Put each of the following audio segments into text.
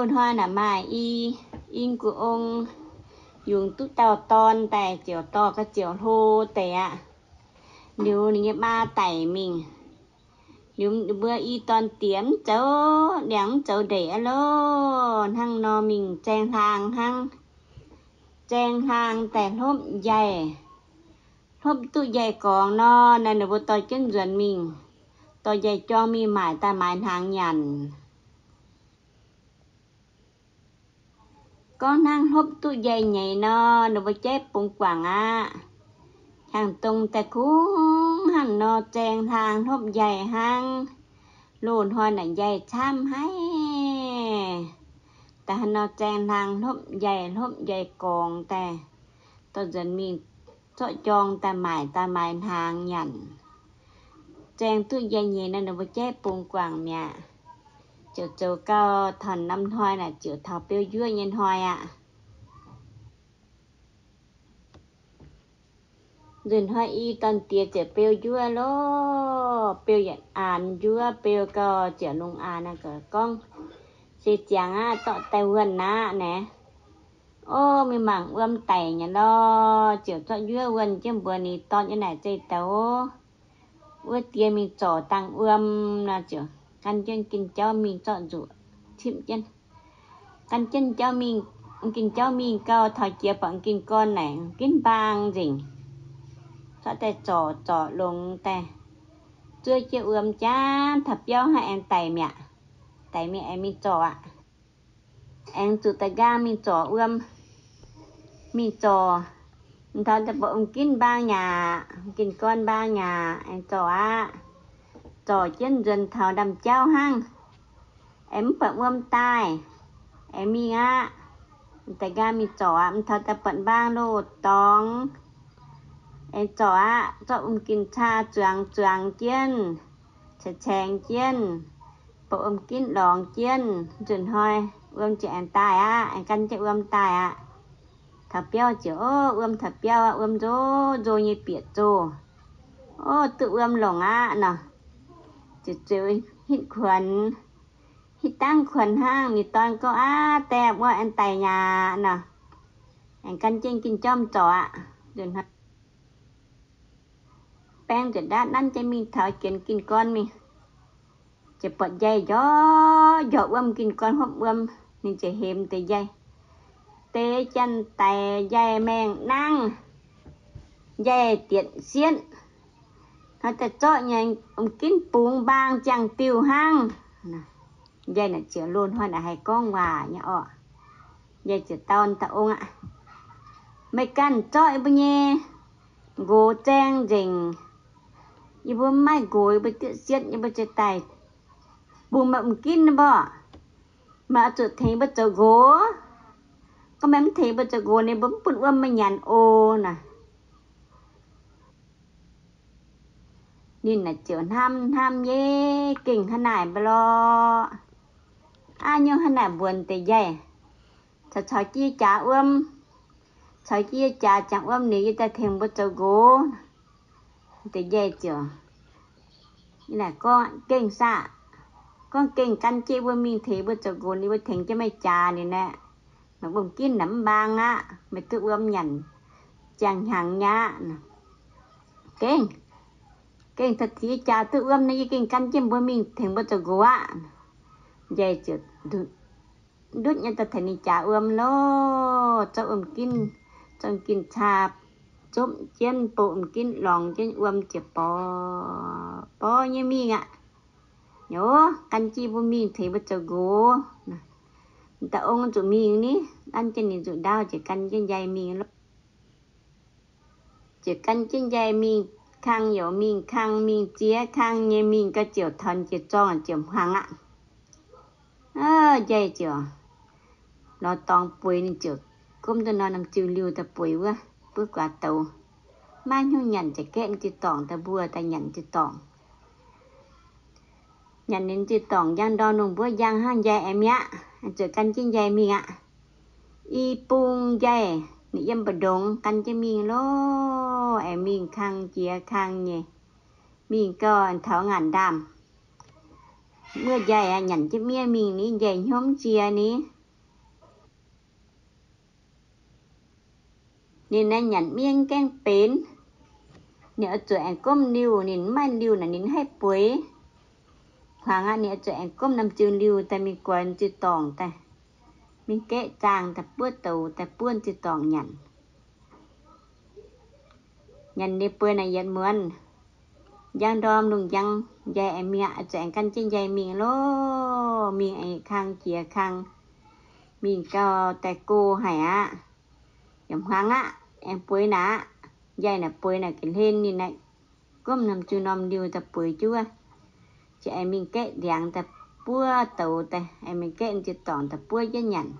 hoài hoa là mai y in của ông dùng tút tàu ton tài chiều to cái chiều hô tè ạ. Nếu như ba tài mình, nếu bữa y toàn tiếm cháu đắng cháu để lô hăng nó mình trang hàng, hăng trang hàng tại hôm dày. Hôm tu dày còn nó nên là bữa tôi chân dần mình. Tôi dày cho mi mãi ta mãi hàng nhằn. Có năng hấp tu dây nhảy no nó với chết bụng quảng á. Hàng tung ta cú hàng no chèn hàng hấp dày hàng luôn hoa này dày tham hay. Ta nó chèn hàng hấp dày hấp dày còn ta. Tôi dần mình, cho chong ta mãi ta mãi hàng nhận trang tu dây nhảy nó nó chết bụng quảng mẹ chữ chữ cao thần năm hoa là chữ thảo tiêu dưa nhân hoa ạ. À. dừng hoa y tân tiệt chữ tiêu dưa lô, tiêu nhận an dưa tiêu cao chữ nung an là cỡ con. Sẽ chẳng á tọt tay vườn á, nè. Ô, mi mảng ươm tay nhà lo chữ tọ dưa vườn chứ bữa này to như này chơi tàu ưa tiền mình trổ tăng ươm là chưa căn chân kinh cho mình chọn rủ chim chân. Căn chân cho mình kinh cho mình cao thỏi kia bằng kinh con này kinh bang rình cho tay trò trò lùng tay chưa chịu ươm cha, thập giáo hai em tay mẹ. Tay mẹ em mình trò ạ. Em tụt tay ga mình trò ươm. Mình trò. Thằng ta bộ kinh ba nhà kinh con ba nhà, em trò á trò chân rừng thảo đầm trao hăng. Em phận ôm tai. Em mi á tại ga mi trò em thằng tập phận bang lô tòng. Em trò á cho um kinh cha trường trường chiên, chè chèng chiên bộ um kinh đòn chiên. Rừng hoi ôm chị em tai á em căn chị ôm tai á thập béo chứ ô ươm thập béo ươm rô rô như biệt rô. Ô, tự ươm lồng á nè chứ chứ hít khuẩn hít tăng khuẩn hang mi toàn có á tè qua anh tài nhà nè anh căn trên kinh chom trọ ạ đừng hả bènจะด้านนั่นจะมีถอยกินกินก้อนมีจะปวดใจย่อย่ออ้วมกินก้อนหอบอ้วมนี่จะเห็มแต่ใหญ่ tê chân tè dày mèn năng dày tiện xiên nó ta cho nhanh ông kín buông bang chẳng tiêu hang dây là chữa luôn, hoa là hay con hòa nhá ọ. Dây chữa tôn ta ông ạ. Mấy căn cho bao nhé. Gỗ trang rình. Như bữa mai gối bữa tự xiết như bữa chơi tài. Bùng mà ông kín nó bỏ mà trở thấy bữa chơi gỗ có mấy thấy bố chơi gỗ này bấm bụt ôm mà nhàn ô nè. Nên là chữa ham ham ye kinh hân này bà lo. À nhưng hân này buồn thì dây thật sợ chi cha ươm. Sợ chi cha chẳng ươm này ta thêm bây cho gố thì dây chữa như là con kinh xạ. Con kinh căn chi bữa mình thế bữa cho gố này bữa thành cho mày trà này nè. Nó bông kín nắm bang á, mày tự ươm nhận chẳng hàng nhá kinh kinh thật thì cha tự ươm này kinh căn chim bữa mình thành bữa cho quá dây chứ đút đút nhân ta thành cha ươm lô, cho ươm kinh, cho kinh chạp chốm chân bụng kinh, lòng chân ươm chỉ bò bò như mình ạ. Nhớ căn chi bữa mình thêm bữa cho gỗ. Ta ông chủ mình ní ăn trên này chủ đau chỉ căn trên dây mình lắm. Chỉ căn trên dây mình khang yếu mình khang mình chia khang như mình cái chiều thân chiều tròn chiều hoàng ạ ờ, à dây chiều nó toàn bụi nên chiều cũng tôi nó nằm chiều liu ta bụi quá bước qua tàu mai nhu nhận chỉ kẹn chỉ tòng ta bùa ta nhận chỉ tòng nhận đến chỉ tòng giang đo nung bữa, giang hang dây em nhá. Chờ canh trên dây mình ạ. Y pung dây nị yếm bờ đông canh trên mình luôn em mình khang chia khang nhỉ? Mình có thảo ngàn đam mưa dày à nhận cho mía mình ní dày nhóm chia ní nên anh nhận miên canh bến nếu tụi anh côm liu, nên mai liu là nên hay bối hoàng à, anh nếu tụi anh côm nằm trường liu ta mình quên chữ tòng ta. Mình kệ chàng, ta buốt tàu, ta buôn chữ tòng nhận nhận đi bữa này nhận mượn, giang đom nung giang dạy em mẹ chạy căn trên dạy mình lô mình ấy khang kia khang. Mình cao tại cô hải á. Em hoang á em bối ná dạy là bối là cái lên như này. Côm nằm chưa nằm điều tập bối chưa chị em mình kết điện tập bua tàu ta em mình kết chỉ tỏng tập bua chứ nhận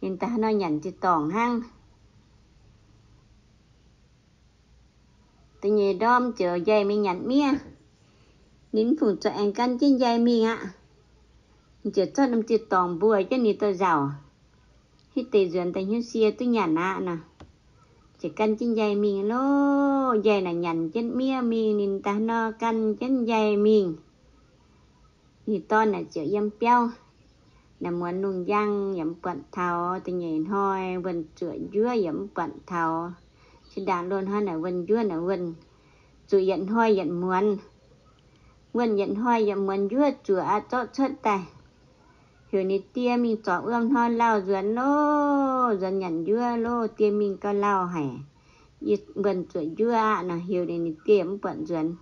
nhìn ta nó nhận chỉ tỏng hăng tự nhiên đom chờ dây mình nhận mía. Nín phụ cho anh căn trên dây mình ạ. Chờ cho đâm chỉ tỏng bùa cho ni tôi giàu khi tề duyên tại như xia tôi nhận ạ nè chỉ căn trên dây mình lô, dây là nhận trên mía mình nín ta nó căn trên dây mình thì to là chữa yếm béo. Là muốn nung giang yếm quận thảo, tự nhiên thôi vẫn chữa dứa yếm quận thảo chỉ đàn luôn hoa nở vần chưa nở vần chủ nhận hoa nhận muốn vần nhận hoa nhận muốn chua chủ a cho chất tài hiểu ni tia mình cho ươm hoa lao dần lô dần nhận chưa lô tia mình có lao hẻ vần chữa dứa nó hiểu để ni tia yếm bận duyên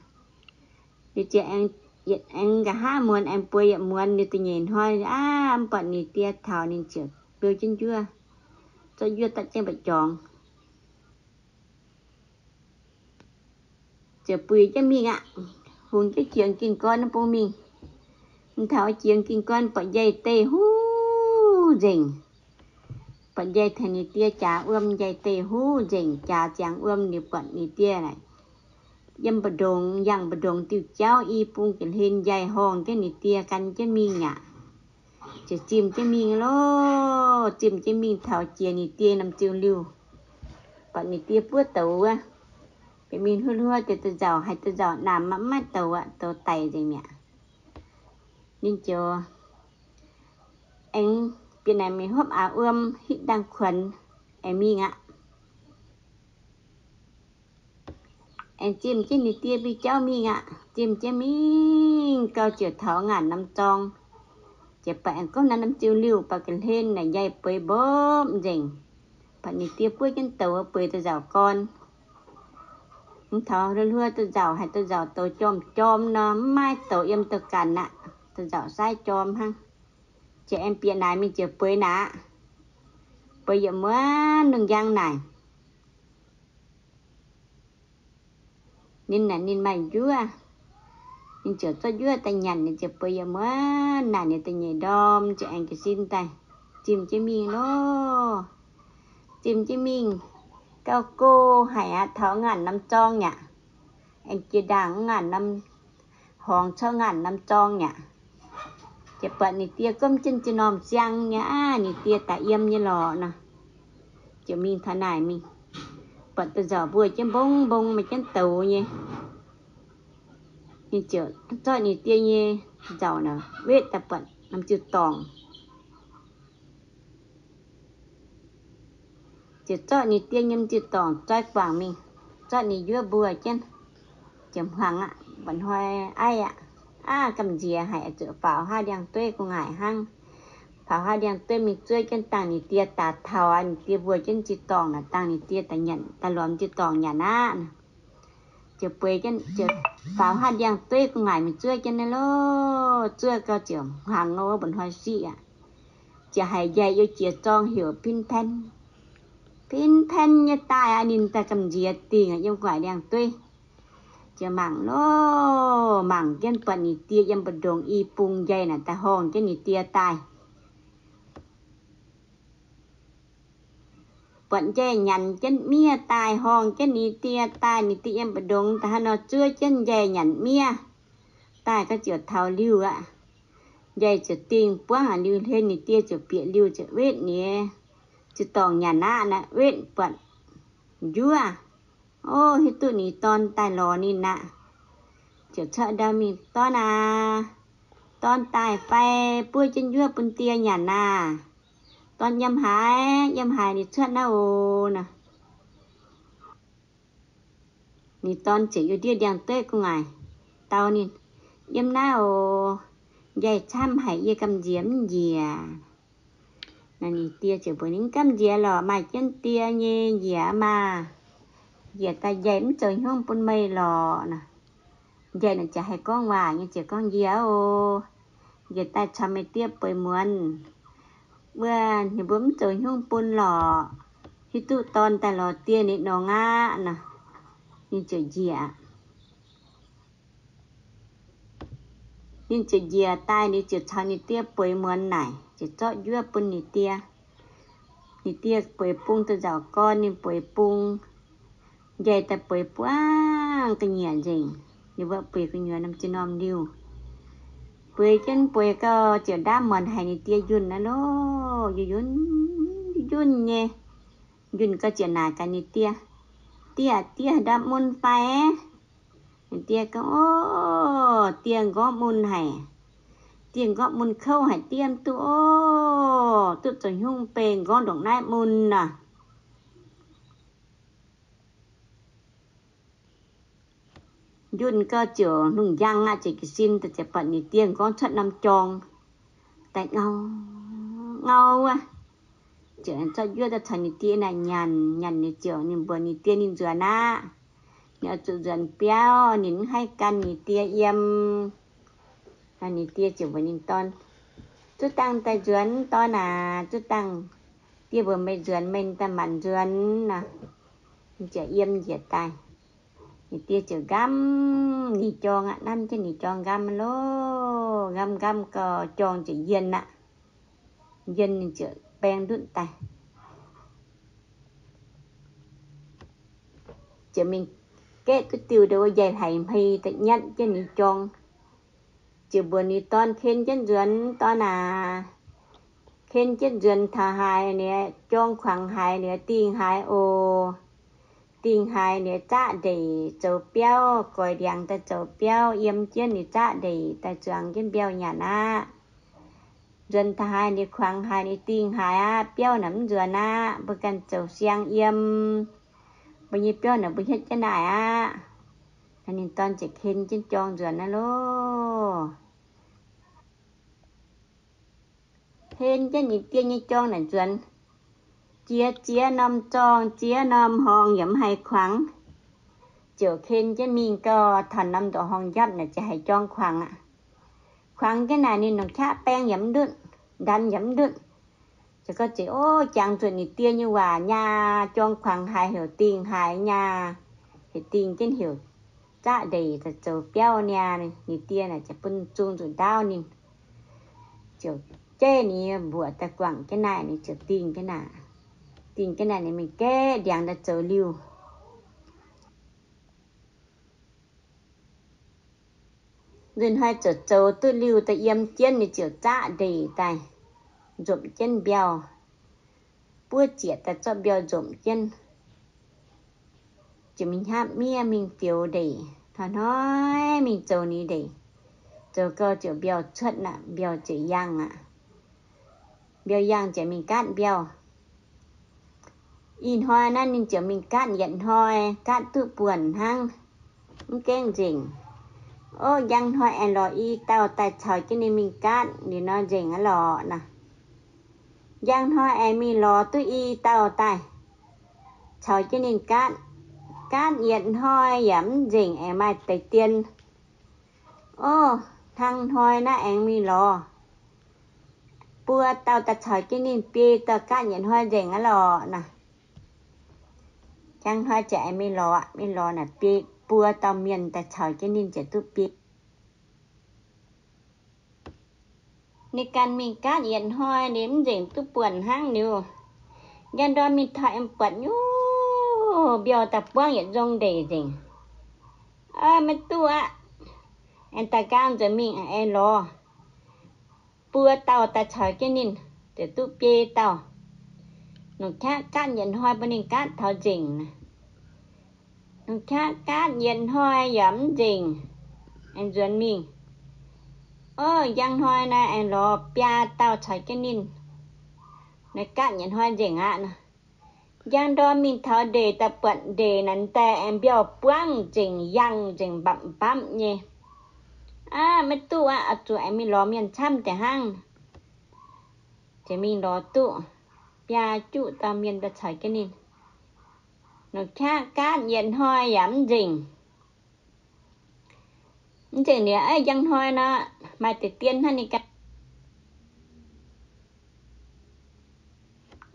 thì chị em yết anh cả hai muốn em bơi nhận muốn như tình nhìn thôi à em bận như tia thảo nên chịu bơi chân chưa cho chưa tận trên bạch chọn bùi bơi cho mình ạ hùng cái chuyện kinh con nó bố mình tháo chuyện kinh con bận dây tê hú rình bận dây thành như tia chả ươm dây tê hú rình chả chàng ươm như bận như tia này dâm bờ đồn yang bờ đồn tiêu cháu y pung cái hình dây hòn cái nị tia canh cái miên à, chỉ chim cái miên lô chim cái miên tháo chia nị tia nằm tiêu lưu bạn nị tia bữa tàu á bị mình hư hư từ từ giàu hay từ giàu làm mắm mắt tàu ạ tàu tay gì mẹ nên chờ anh bên này mình hấp áo ươm hít đang khuẩn em miên ạ em chim trên đi tia bị cháu mi ạ chim chim mi cao chiều tháo ngàn năm trong chỉ bạn có năm năm chiều liu và cái lên này dây bơi bơm dình bạn nị tia bơi trên tàu bơi từ giàu con thảo rồi hưa tôi giàu hay tôi giàu tôi chôm chôm nó, mai tôi em tôi cản ạ tôi giàu sai chôm ha. Chị em biển này mình chưa bơi nã bây giờ mới nâng giang này. Nên là nên mày dưa nên chưa cho dưa tay nhằn nên chưa bây giờ mới nà nên tay nhảy đom. Chị em cái xin tay. Chim chế mình đó chim mình cao cô hãy thở ngàn năm tròn nhỉ anh kia đang ngàn năm, hoàng cho ngàn năm tròn nhỉ chị bận thì tia cơm chân chân nòm giang nhá thì tia tạ yếm như lò nè chị mình thế này mình. Bận từ giờ vừa chân bông bông mà chân tàu nhé. Như chợ cho như tia nhé. Giàu nè biết tập bận làm chưa tòng. Chỉ cho như tiên nhâm chỉ tỏ trai quảng mình. Cho như dưa bùa chân. Chấm hoàng ạ, vẫn hoài ai ạ? À cầm dìa hãy chữa pháo hoa đèn tuê của ngài hăng. Pháo hoa đèn tuê mình chơi chân tàng ni tia tà thảo anh tia vừa chân chỉ tỏ là tàng ni tia ta nhận ta lòm chỉ tỏ nhà na chữa bùi chân chữa pháo hoa đèn tuê của ngài mình chơi chân này lô, chơi cao chữa hoàng ngô vẫn hoài xị ạ. Chỉ hãy dạy yêu chữa tròn hiểu pin pen pin pen như tai anh nhìn ta cầm diệt tiền ở trong quả đèn tuy chờ mảng nó mảng gen phần ni tia em bật đồng y pung dây là ta hòn cái ni tia tai. Bận che nhằn chân mía tai hòn cái ni tia tai ni tia em bật đồng ta nó chưa chân dây nhằn mía tai có chữa thao lưu ạ. Dây chữa tiền quá à lưu lên ni tia chữa bịa lưu chữa vết nè chỉ tòng nhà na nè vết phận dúa ô hi tụ ni ton tai lò ni nạ chỉ chợ đa mi tòn à. Tòn tài phai bôi chân dưa bún tia nhà na. Tòn nhâm hải nhâm hải ni chát na ô nè ni tòn chỉ yêu đi đèn tê của ngài. Tao ni nhâm na ô dạy chăm hãy yêu cầm diễm gì à nè ni tia chỉ bữa những cầm gì lò mà chân tia nhé gì mà. Giờ ta dạy trời hông bún mây lò nè. Giờ là chả hay con hòa nhưng chỉ con gì ô. Giờ ta chăm mày tiếp bởi muôn bữa thì bướm trời hông bún lò. Khi tụ ton ta lò tia nị nó ngã nè. Nhưng chỉ gì ạ nhưng chỉ gì tai nị chỉ chăm nị tiếp bởi muốn này chỉ cho dưa bún nỉ tia. Nỉ tia bởi bung từ giàu con nị bởi bung giờ ta bởi bung cái nhẹ gì như vậy bùi cái nhựa nằm trên nom điêu bùi chân bùi có chỉ đá mòn hay nỉ tia yun nó nó yun yun nhé yun có chỉ nà cái nỉ tia. Tia tia đá môn phải tia có ô oh, tia gõ môn hay tiền gọn môn khâu hải tiêm tu ô tu cho hung pền gọn đồng nai môn à, yun cơ chữa nung giang á chỉ xin từ chỉ bận nhị tiền con trận năm tròn. Tại ngâu ngâu à chữa cho yua cho thành nhị tiền này nhàn nhàn nhị chữa nhị bữa nhị tiền nhị rửa na nhờ chữa dần béo nhị hay căn nhị tiền yếm là nhị tiền chữa bữa nhị ton. Chú tăng tay dườn to là chú tăng tiền bữa mấy dườn mình ta mặn dườn nè chữa yếm diệt tay thì tia chữ găm nhị tròn ạ. Năm chứ nhị tròn găm lô. Găm găm cờ tròn chữ dân ạ. Dân chữ bèn đứt tay chữ mình kết cái tiêu đồ dày hay hay tự nhận chứ nhị tròn chữ buồn đi ton khen chân duyên to à khen chân duyên thả hài nè trong khoảng hài nè, tiền hài ô, tiền hài nè cha để châu béo coi điện ta châu béo yếm chân nè cha để ta trường chân béo nhà na dân ta hai nè khoảng hai nè tình hai à béo nắm dừa na bữa cần châu xiang yếm bây giờ béo nè bây hết chân này à anh nên toàn chỉ khen chân tròn dừa na lô. Khen chân nhị tiên như tròn này dừa chia chia năm tròn, chia năm hòn yếm hay khoáng chiều khen chứ mình có thần năm độ hòn giáp này chỉ hay tròn khoáng ạ. Khoáng cái này nên nó chả beng yếm đựng đan yếm đựng chỉ có chỉ ô chẳng chuyện nhị tia như hòa, nhà tròn khoáng hai hiểu tiền, hai nhà thì tiền trên hiểu cha đầy thật chỗ béo nha này như tia này chả bưng chung rồi đau nhìn chiều chê này bùa ta quẳng cái này này chiều tìm cái này tìm cái này này mình kê điện đã cho lưu dân hai trở cho tư lưu ta yếm chân này chiều trả đầy tài rộm chân béo, bữa chia ta cho béo rộm chân。Chỉ mình hát mía mình phiếu đi thà nói mình trâu ní đi trâu cơ trở biểu chất nè biểu chữ yang à biểu yang chỉ mình cắt biểu in hoa nan nhưng chỉ mình cắt nhận hoa cắt tự buồn hăng kén rình ô yang hoa em lò y tao tại trời cái này mình cắt thì nó rình ở lò nè yang hoa em mi lò tự y tao tại trời cái này cắt cạn nhận hoa giảm rình em mai tây tiên ô, thằng hoa na em mi lò. Bữa tao ta trời cái nên pi tao cạn nhận hoa rình ở lò nè chẳng hoa trẻ mi lo mi lo nè pi bua tao miền ta chờ cái nên chỉ tu pi. Ni can mi cá yên hoa nếm dền tu buồn hang nhiều nhân đó mi thay em bận nhú biểu tập quang hiện rong đầy dền à mẹ tu ạ em ta cam rồi mình à em lo bùa tao ta chờ cái nín, để tu bê tao nó khác cát nhận hoa bên nên cát thảo dình nó khác cát nhận hoa giảm dình anh duyên mình。Ơ giang hoa na anh lo bia tao chạy cái nín nó cắt nhận hoa dình ạ。à giang đó mình thở đề ta bận đề nắn ta em biểu quăng trình yang trình bậm bậm nhé à mấy tụ à tụ em mình lo miền chăm แต่ hang chỉ mình lo tụ bia trụ ta miền bật chảy cái nền. Nó khác cát nhận hoa giảm Nhưng trình này ấy dân hoa nó? Mà tự tiên hơn đi cắt.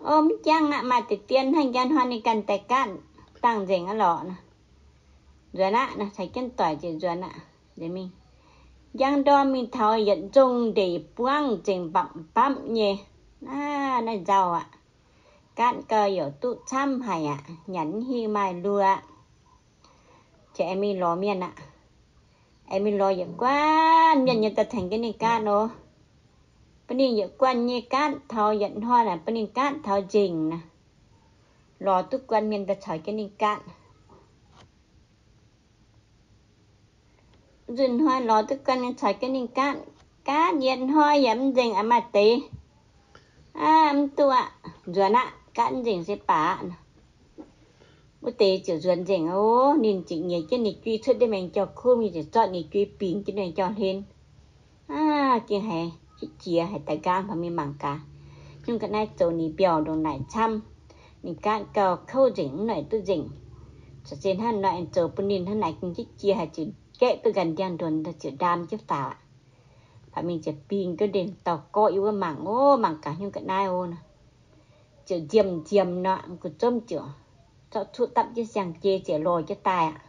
Ôm chăng ạ mà tự tiên hành gian hoa đi cần tài cạn. Tăng dình ở lọ nè. Rồi nè thấy chân tỏi chỉ rồi nè để mình. Giang đo mình thảo nhận dùng để buông chừng bậm bậm nhé à nó giàu ạ. Cạn cờ ở tụ chăm hay ạ. Nhắn hi mai lùa trẻ mình lo miền ạ. Em mình lo vậy quá. Nhận nhận tật thành cái này cạn đâu bên này vậy quan như cát thao nhận hoa là bên này cát thao trình nè. Lò tức quan miền ta chơi cái này cá dừng hoa, lò tức quan miền chơi cái này cát cá nhận hoa yếm dình à mà tí à em tua rồi nè cát dình sẽ bả bố tế chữ duyên dình ô nên chỉ nhảy cái này truy xuất để mình cho khu mình sẽ chọn này truy pin cái này cho lên. À kia hè cái chia hay tại gan và mình mảng cả. Nhưng cái này chỗ này biểu đồ này chăm. Mình cá cầu khâu dính này tôi dính. Cho nên hắn nói chỗ bên nên hắn này cũng cái chia hay chỉ kệ tôi gần gian đồn ta chỉ đam chứ phải phải mình chỉ pin cái đèn tàu coi yêu mảng, ô, mảng cả nhưng cái này ô nè. Chỉ diêm diêm nọ cứ trôm chữa cho thu tập chứ sang chê trẻ lồi cho tài ạ.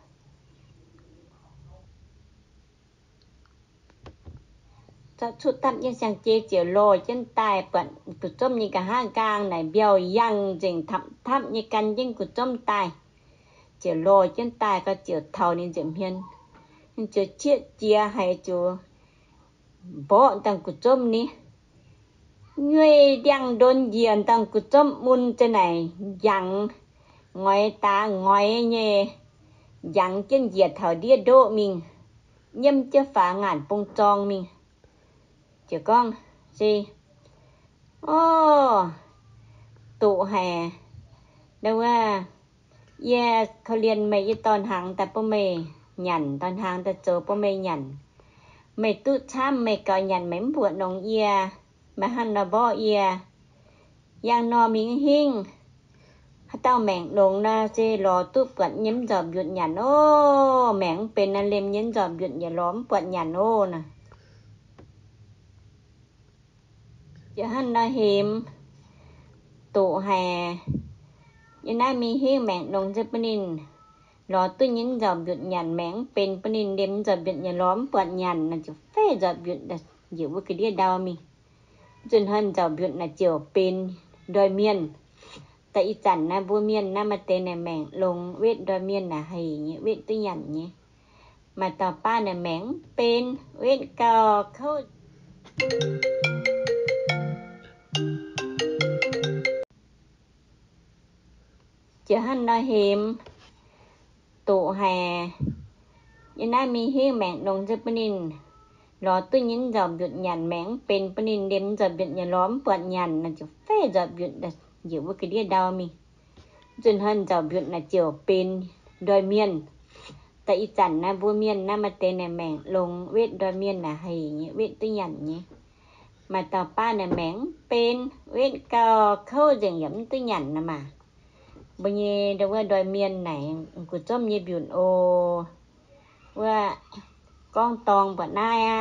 cho thu tập cho sàng chê trẻ lồi chân tài bận của trông như cả hai càng này biểu yang dình thậm thậm như căn nhưng của trông tài trẻ lồi chân tài có trẻ thầu nên dịm hiên nhưng trẻ chiết chia hay chú bộ tầng của trông ní người đang đôn diện tầng của trông mun trên này yang ngoài ta ngoài nhẹ dặn chân diệt thở đĩa độ mình nhâm cho phá ngàn bông tròn mình chứ con gì ô tụ hè đâu à yeahเขาเรียนไม่ยี่ตอนหางแต่ป้ไม่หยันตอนหางแต่เจอ chữ con, gì? Ô, tụ hè. Đâu à? Dạ, yeah khâu liền mày với toàn hàng ta bố mày nhận, toàn hàng ta chờ bố mày nhận. Mày tu tham, mày có nhận mày buồn nông yeah mà hắn là bo yeah yang no miếng hinh. Tao mẹn lồng na chê lò túp quận nhím dòm dụt nhàn ô mẹn bên na lem nhím dòm dụt nhà lõm quận nhàn ô nè. chân nó hiểm tụ hè yên ai mi hi mẹn đồng dây bên in. Lò tôi nhìn giờ biệt nhàn mẹn, bên bên in đêm giờ biệt nhà lõm bọn nhàn là chỉ phê giờ biệt là giữ với cái đĩa đau mi. Dân hơn giờ biệt là chiều bên đôi miền tại chẳng na vua miền na mà tên này mẹn, lùng viết đôi miền là hay nhé viết tôi nhàn nhé mà tàu ba này mẹn, bên viết cò khâu chở nó hiểm tụ hà yên ai mi hi mạng đồng dư bên lò tôi nhìn giờ viện nhàn mảng bên bên đêm giờ viện nhà lõm bọn nhàn là chụp phê giờ viện là giữ với cái đĩa đau mi. Dân hơn giờ viện là chiều bên đôi miền. Tại chẳng na vua miền na mà tên này mảng lùng viết đôi miền là hay nhé viết tôi nhàn nhé. Mà tàu pa này mảng bên viết cao khâu dừng dẫm tôi nhàn là mà. บเยเดว่าดอยเมียนไหนกูจอมเยบิวนโอ ว่าก้องตองปะหน้าอะ